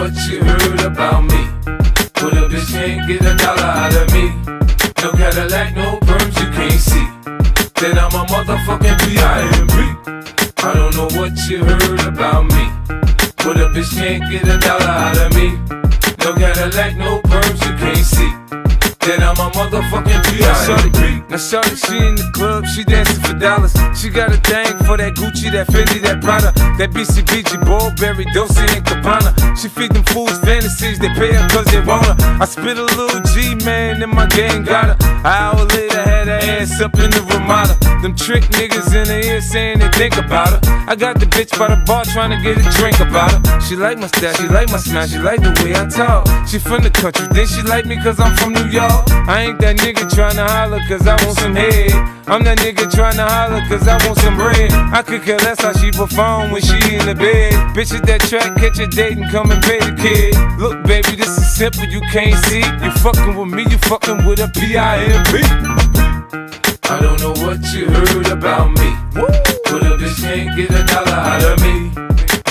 what you heard about me. But a bitch can't get a dollar out of me. No Cadillac, no perms you can't see. Then I'm a motherfucking P.I.M.P. I don't know what you heard about me. But a bitch can't get a dollar out of me. No Cadillac, no perms you can't see. Then I'm a motherfucking shorty, she in the club, she dancing for dollars. She got a thing for that Gucci, that Fendi, that Prada, that BCBG, Burberry, Dolce and Gabbana. She feed them fools fantasies, they pay her cause they want her. I spit a little G, man, and my gang got her. An hour later, had her ass up in the Ramada. Them trick niggas in the ear saying they think about her. I got the bitch by the bar trying to get a drink about her. She like my style, she like my smile, she like the way I talk. She from the country, then she like me cause I'm from New York. I ain't that nigga tryna holler cause I want some head. I'm that nigga tryna holler cause I want some bread. I could care less how she perform when she in the bed. Bitch at that track, catch a date and come and pay the kid. Look, baby, this is simple, you can't see. You fucking with me, you fucking with a P-I-M-P. I don't know what you heard about me. But a bitch can't get a dollar out of me.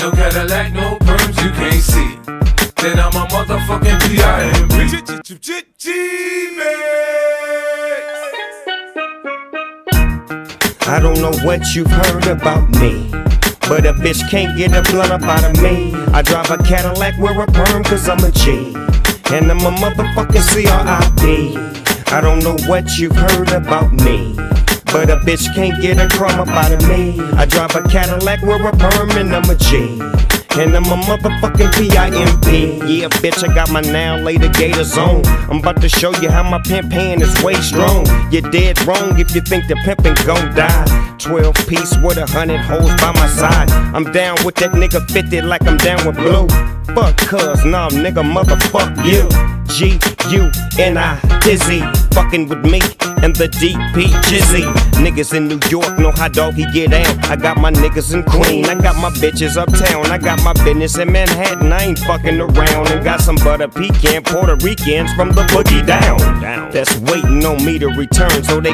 No Cadillac, no perms you can't see. Then I'm a motherfucking P.I.M.P. I don't know what you've heard about me. But a bitch can't get a blunt up out of me. I drive a Cadillac, wear a perm, cause I'm a G. And I'm a motherfucking CRIP. I don't know what you've heard about me. But a bitch can't get a crumb up out of me. I drive a Cadillac, wear a perm, and I'm a G. And I'm a motherfucking P.I.M.P. Yeah, bitch, I got my now later gators on. I'm about to show you how my pimp hand is way strong. You're dead wrong if you think the pimpin' gon' die. 12 piece with a hundred hoes by my side. I'm down with that nigga 50 like I'm down with blue. Fuck cuz, nah, nigga, motherfuck you. G U N I Dizzy, fucking with me and the DP Jizzy. Niggas in New York know how doggy get down. I got my niggas in Queen, I got my bitches uptown, I got my business in Manhattan. I ain't fucking around and got some butter pecan Puerto Ricans from the boogie down. That's waiting on me to return so they